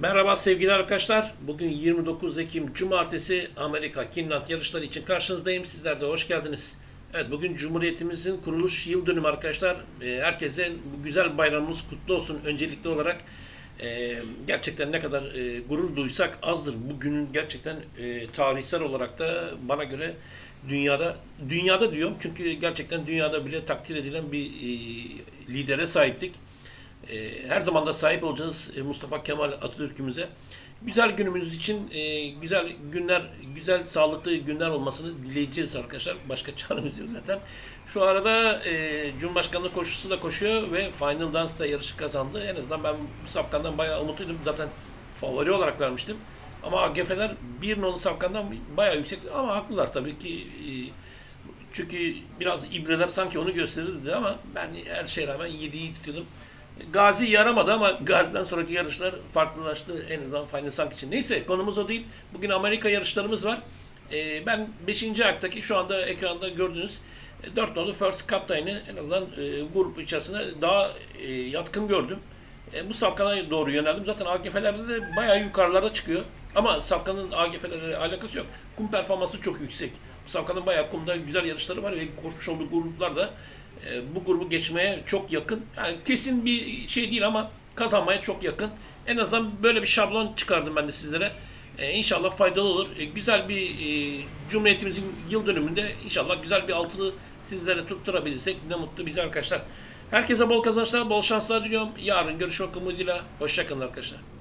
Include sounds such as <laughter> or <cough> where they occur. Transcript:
Merhaba sevgili arkadaşlar. Bugün 29 Ekim Cumartesi Amerika Kinland yarışları için karşınızdayım. Sizler de hoş geldiniz. Evet bugün Cumhuriyetimizin kuruluş yıl dönümü arkadaşlar. Ee, herkese bu güzel bayramımız kutlu olsun öncelikli olarak. Ee, gerçekten ne kadar e, gurur duysak azdır. Bugünün gerçekten e, tarihsel olarak da bana göre dünyada dünyada diyorum çünkü gerçekten dünyada bile takdir edilen bir e, lidere sahiptik. E, her zaman da sahip olacağız e, Mustafa Kemal Atatürk'ümüze. Güzel günümüz için e, güzel günler, güzel sağlıklı günler olmasını dileyeceğiz arkadaşlar. Başka <laughs> çaremiz yok zaten. Şu arada e, Cumhurbaşkanlığı koşusu da koşuyor ve Final Dance'da yarışı kazandı. En azından ben bu safkandan bayağı umutluydum. Zaten favori olarak vermiştim. Ama AGF'ler bir nolu safkandan bayağı yüksek ama haklılar tabii ki. E, çünkü biraz ibreler sanki onu gösterirdi ama ben her şeye rağmen 7'yi tutuyordum. Gazi yaramadı ama Gazi'den sonraki yarışlar farklılaştı en azından Final için. Neyse konumuz o değil. Bugün Amerika yarışlarımız var. Ee, ben 5. ayaktaki şu anda ekranda gördüğünüz 4 nolu First Captain'i en azından e, grup içerisinde daha e, yatkın gördüm. E, bu safkana doğru yöneldim. Zaten AGF'lerde de bayağı yukarılara çıkıyor. Ama safkanın AGF'lerle alakası yok. Kum performansı çok yüksek. Bu safkanın bayağı kumda güzel yarışları var ve koşmuş olduğu gruplar da e, bu grubu geçmeye çok yakın. Yani kesin bir şey değil ama kazanmaya çok yakın. En azından böyle bir şablon çıkardım ben de sizlere. E, inşallah faydalı olur. E, güzel bir e, Cumhuriyetimizin yıl dönümünde inşallah güzel bir altılı sizlere tutturabilirsek ne mutlu bize arkadaşlar. Herkese bol kazançlar, bol şanslar diliyorum. Yarın görüşmek umuduyla. Hoşçakalın arkadaşlar.